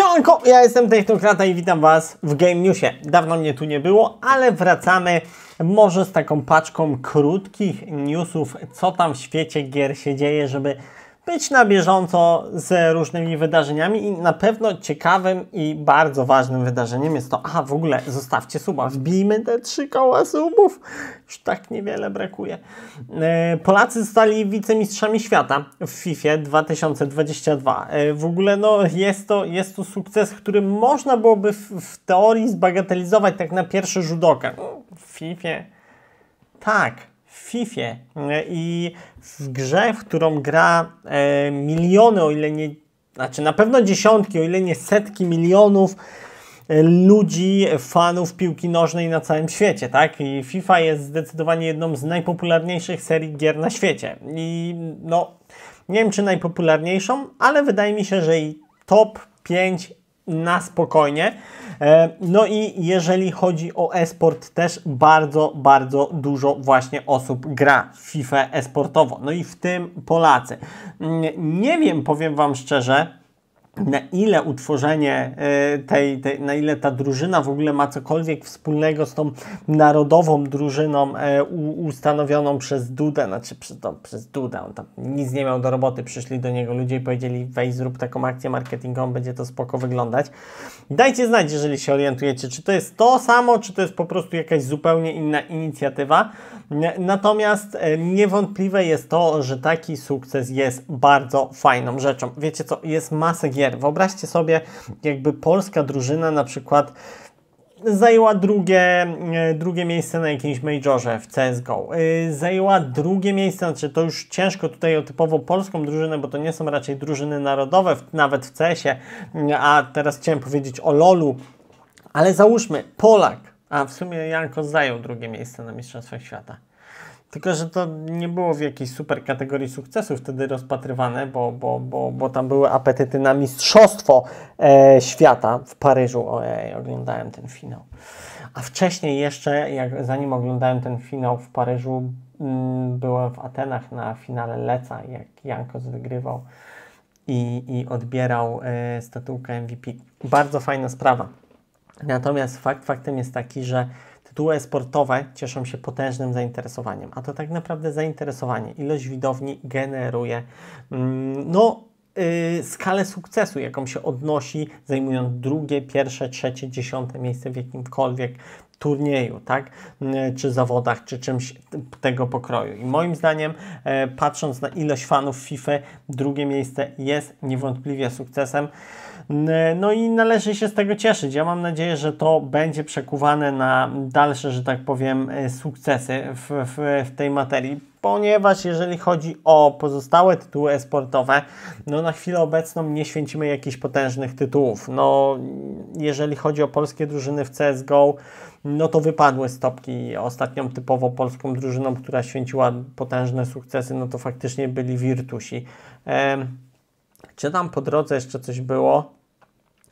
Siemanko, ja jestem Technokrata i witam Was w Game Newsie. Dawno mnie tu nie było, ale wracamy może z taką paczką krótkich newsów, co tam w świecie gier się dzieje, żeby być na bieżąco z różnymi wydarzeniami i na pewno ciekawym i bardzo ważnym wydarzeniem jest to, aha w ogóle zostawcie suba, wbijmy te trzy koła subów, już tak niewiele brakuje. E, Polacy zostali wicemistrzami świata w FIFA 2022. E, w ogóle no, jest, to, jest to sukces, który można byłoby w, w teorii zbagatelizować tak na pierwszy rzut oka. No, w FIFA tak, w FIFA i w grze, w którą gra e, miliony, o ile nie, znaczy na pewno dziesiątki, o ile nie setki milionów e, ludzi, fanów piłki nożnej na całym świecie, tak? I FIFA jest zdecydowanie jedną z najpopularniejszych serii gier na świecie. I no, nie wiem czy najpopularniejszą, ale wydaje mi się, że i top 5 na spokojnie. E, no i jeżeli chodzi o e-sport, też bardzo, bardzo dużo właśnie osób gra w FIFA e-sportowo. No i w tym Polacy. Mm, nie wiem, powiem Wam szczerze, na ile utworzenie e, tej, tej, na ile ta drużyna w ogóle ma cokolwiek wspólnego z tą narodową drużyną e, ustanowioną przez Dudę, znaczy przez, to, przez Dudę, on tam nic nie miał do roboty, przyszli do niego ludzie i powiedzieli weź zrób taką akcję marketingową, będzie to spoko wyglądać. Dajcie znać, jeżeli się orientujecie, czy to jest to samo, czy to jest po prostu jakaś zupełnie inna inicjatywa. Natomiast e, niewątpliwe jest to, że taki sukces jest bardzo fajną rzeczą. Wiecie co, jest masę gier. Wyobraźcie sobie, jakby polska drużyna na przykład zajęła drugie, e, drugie miejsce na jakimś majorze w CSGO. E, zajęła drugie miejsce, znaczy to już ciężko tutaj o typowo polską drużynę, bo to nie są raczej drużyny narodowe, nawet w CS-ie, a teraz chciałem powiedzieć o LoLu, ale załóżmy Polak, a w sumie Janko zajął drugie miejsce na Mistrzostwach Świata. Tylko, że to nie było w jakiejś super kategorii sukcesu wtedy rozpatrywane, bo, bo, bo, bo tam były apetyty na Mistrzostwo e, Świata w Paryżu. Ojej, oglądałem ten finał. A wcześniej jeszcze, jak, zanim oglądałem ten finał w Paryżu, mm, byłem w Atenach na finale Leca, jak Jankos wygrywał i, i odbierał e, statułkę MVP. Bardzo fajna sprawa. Natomiast fakt faktem jest taki, że tytuły sportowe cieszą się potężnym zainteresowaniem, a to tak naprawdę zainteresowanie, ilość widowni generuje mm, no, skalę sukcesu, jaką się odnosi, zajmując drugie, pierwsze, trzecie, dziesiąte miejsce w jakimkolwiek turnieju, tak? Mm, czy zawodach, czy czymś tego pokroju. I moim zdaniem, e, patrząc na ilość fanów FIFA, drugie miejsce jest niewątpliwie sukcesem. No i należy się z tego cieszyć. Ja mam nadzieję, że to będzie przekuwane na dalsze, że tak powiem, sukcesy w, w, w tej materii, ponieważ jeżeli chodzi o pozostałe tytuły esportowe, no na chwilę obecną nie święcimy jakichś potężnych tytułów. No, jeżeli chodzi o polskie drużyny w CSGO, no to wypadły stopki. Ostatnią typowo polską drużyną, która święciła potężne sukcesy, no to faktycznie byli Virtusi. Ehm, czy tam po drodze jeszcze coś było?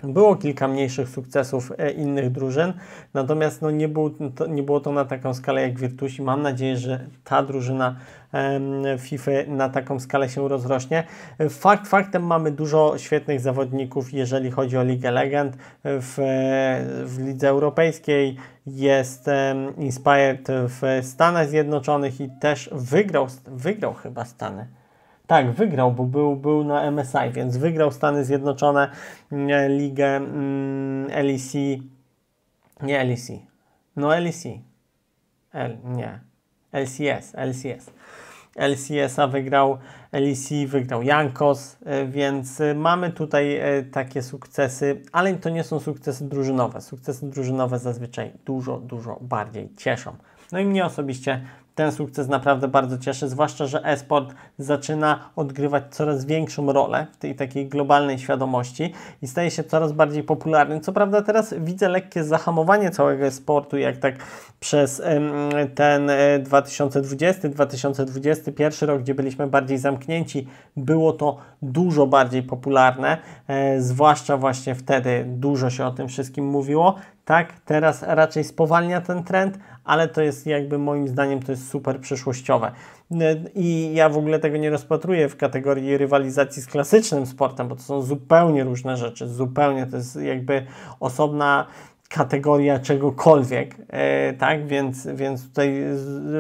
Było kilka mniejszych sukcesów e, innych drużyn, natomiast no nie, był, to, nie było to na taką skalę jak Virtusi. Mam nadzieję, że ta drużyna FIFA na taką skalę się rozrośnie. Fakt faktem mamy dużo świetnych zawodników, jeżeli chodzi o Ligę Legend. W, w Lidze Europejskiej jest Inspired w Stanach Zjednoczonych i też wygrał, wygrał chyba Stany tak, wygrał, bo był, był na MSI, więc wygrał Stany Zjednoczone, mm, ligę mm, LEC, nie LEC, no LEC, L, nie, LCS, LCS. LCS-a wygrał, LEC wygrał Jankos, e, więc e, mamy tutaj e, takie sukcesy, ale to nie są sukcesy drużynowe. Sukcesy drużynowe zazwyczaj dużo, dużo bardziej cieszą. No i mnie osobiście ten sukces naprawdę bardzo cieszy, zwłaszcza, że e-sport zaczyna odgrywać coraz większą rolę w tej takiej globalnej świadomości i staje się coraz bardziej popularny. Co prawda teraz widzę lekkie zahamowanie całego e-sportu, jak tak przez ten 2020-2021 rok, gdzie byliśmy bardziej zamknięci, było to dużo bardziej popularne, e, zwłaszcza właśnie wtedy dużo się o tym wszystkim mówiło. Tak, teraz raczej spowalnia ten trend, ale to jest jakby moim zdaniem to jest super przyszłościowe. I ja w ogóle tego nie rozpatruję w kategorii rywalizacji z klasycznym sportem, bo to są zupełnie różne rzeczy, zupełnie to jest jakby osobna kategoria czegokolwiek, e, tak? Więc, więc tutaj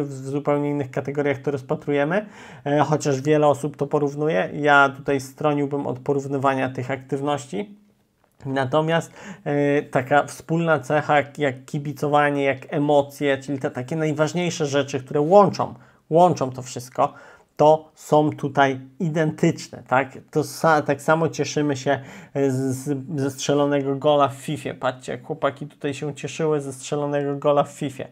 w zupełnie innych kategoriach to rozpatrujemy, e, chociaż wiele osób to porównuje. Ja tutaj stroniłbym od porównywania tych aktywności. Natomiast e, taka wspólna cecha jak kibicowanie, jak emocje, czyli te takie najważniejsze rzeczy, które łączą, łączą to wszystko, to są tutaj identyczne. Tak, to tak samo cieszymy się e, z, ze strzelonego gola w FIFA. Patrzcie, jak chłopaki tutaj się cieszyły ze strzelonego gola w FIFA.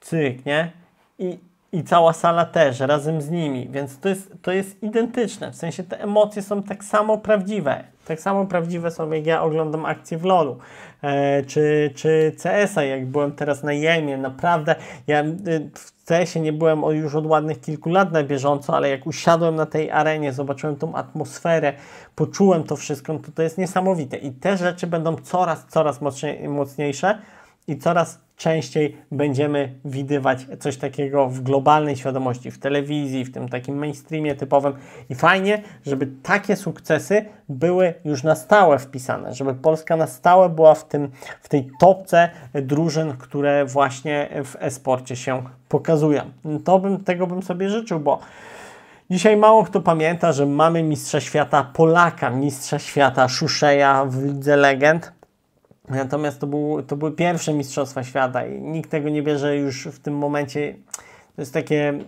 Cyk, nie? I, i cała sala też razem z nimi, więc to jest, to jest identyczne. W sensie te emocje są tak samo prawdziwe. Tak samo prawdziwe są, jak ja oglądam akcje w LoLu, e, czy, czy CS-a, jak byłem teraz na Jemie. Naprawdę, ja y, w CS-ie nie byłem już od ładnych kilku lat na bieżąco, ale jak usiadłem na tej arenie, zobaczyłem tą atmosferę, poczułem to wszystko, to to jest niesamowite. I te rzeczy będą coraz, coraz mocniejsze i coraz częściej będziemy widywać coś takiego w globalnej świadomości, w telewizji, w tym takim mainstreamie typowym. I fajnie, żeby takie sukcesy były już na stałe wpisane, żeby Polska na stałe była w, tym, w tej topce drużyn, które właśnie w e-sporcie się pokazują. To bym, tego bym sobie życzył, bo Dzisiaj mało kto pamięta, że mamy mistrza świata Polaka, mistrza świata Szuszeja w Lidze Legend. Natomiast to, był, to były pierwsze Mistrzostwa Świata i nikt tego nie bierze już w tym momencie. To jest takie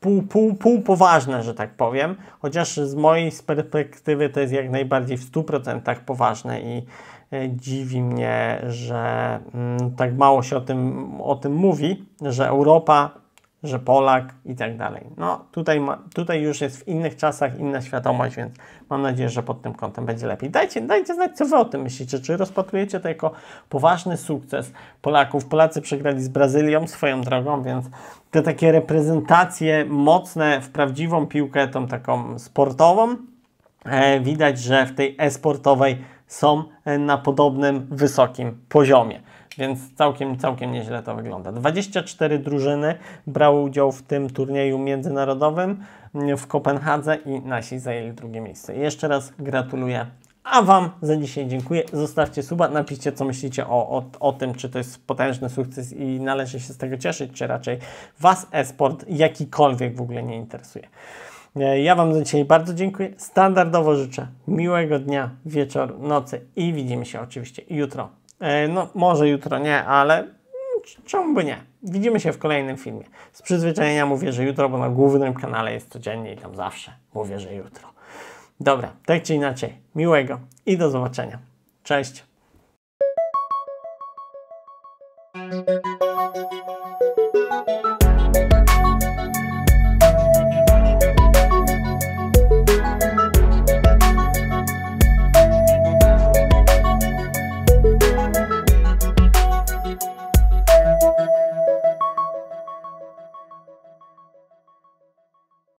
pół, pół, pół poważne, że tak powiem. Chociaż z mojej perspektywy to jest jak najbardziej w 100% poważne i e, dziwi mnie, że mm, tak mało się o tym, o tym mówi, że Europa że Polak i tak dalej. No tutaj, ma, tutaj już jest w innych czasach inna świadomość, więc mam nadzieję, że pod tym kątem będzie lepiej. Dajcie, dajcie znać, co Wy o tym myślicie. Czy rozpatrujecie to jako poważny sukces Polaków? Polacy przegrali z Brazylią swoją drogą, więc te takie reprezentacje mocne w prawdziwą piłkę, tą taką sportową, e, widać, że w tej e-sportowej są e, na podobnym wysokim poziomie więc całkiem, całkiem nieźle to wygląda. 24 drużyny brały udział w tym turnieju międzynarodowym w Kopenhadze i nasi zajęli drugie miejsce. Jeszcze raz gratuluję. A Wam za dzisiaj dziękuję. Zostawcie suba, napiszcie co myślicie o, o, o tym, czy to jest potężny sukces i należy się z tego cieszyć, czy raczej Was e-sport jakikolwiek w ogóle nie interesuje. Ja Wam za dzisiaj bardzo dziękuję. Standardowo życzę miłego dnia, wieczór, nocy i widzimy się oczywiście jutro E, no, może jutro nie, ale czemu by nie? Widzimy się w kolejnym filmie. Z przyzwyczajenia mówię, że jutro, bo na głównym kanale jest codziennie i tam zawsze mówię, że jutro. Dobra, tak czy inaczej, miłego i do zobaczenia. Cześć.